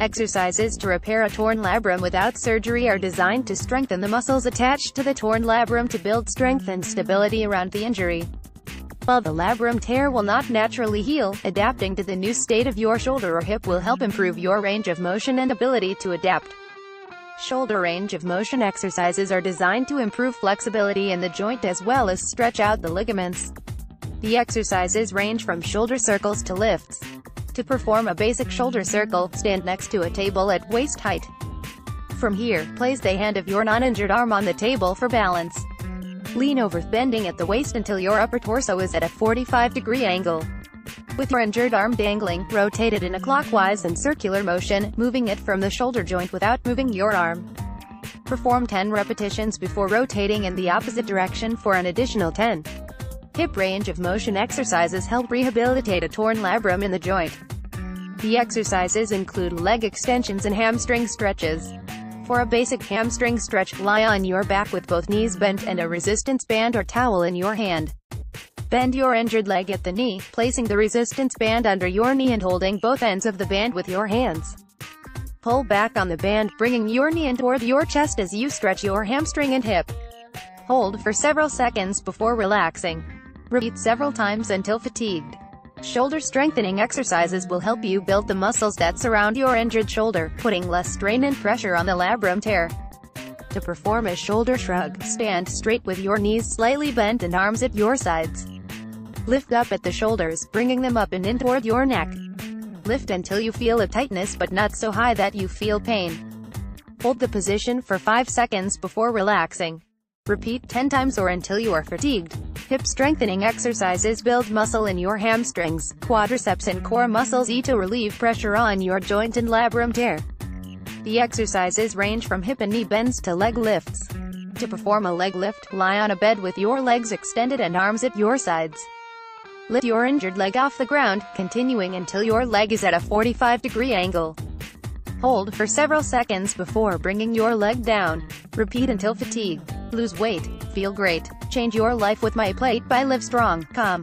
Exercises to repair a torn labrum without surgery are designed to strengthen the muscles attached to the torn labrum to build strength and stability around the injury. While the labrum tear will not naturally heal, adapting to the new state of your shoulder or hip will help improve your range of motion and ability to adapt. Shoulder range of motion exercises are designed to improve flexibility in the joint as well as stretch out the ligaments. The exercises range from shoulder circles to lifts. To perform a basic shoulder circle, stand next to a table at waist height. From here, place the hand of your non-injured arm on the table for balance. Lean over, bending at the waist until your upper torso is at a 45-degree angle. With your injured arm dangling, rotate it in a clockwise and circular motion, moving it from the shoulder joint without moving your arm. Perform 10 repetitions before rotating in the opposite direction for an additional 10. Hip range of motion exercises help rehabilitate a torn labrum in the joint. The exercises include leg extensions and hamstring stretches. For a basic hamstring stretch, lie on your back with both knees bent and a resistance band or towel in your hand. Bend your injured leg at the knee, placing the resistance band under your knee and holding both ends of the band with your hands. Pull back on the band, bringing your knee in toward your chest as you stretch your hamstring and hip. Hold for several seconds before relaxing. Repeat several times until fatigued. Shoulder strengthening exercises will help you build the muscles that surround your injured shoulder, putting less strain and pressure on the labrum tear. To perform a shoulder shrug, stand straight with your knees slightly bent and arms at your sides. Lift up at the shoulders, bringing them up and in toward your neck. Lift until you feel a tightness but not so high that you feel pain. Hold the position for 5 seconds before relaxing. Repeat 10 times or until you are fatigued. Hip strengthening exercises build muscle in your hamstrings, quadriceps and core muscles E to relieve pressure on your joint and labrum tear. The exercises range from hip and knee bends to leg lifts. To perform a leg lift, lie on a bed with your legs extended and arms at your sides. Lift your injured leg off the ground, continuing until your leg is at a 45 degree angle. Hold for several seconds before bringing your leg down. Repeat until fatigued. Lose weight. Feel great. Change your life with My Plate by Livestrong.com.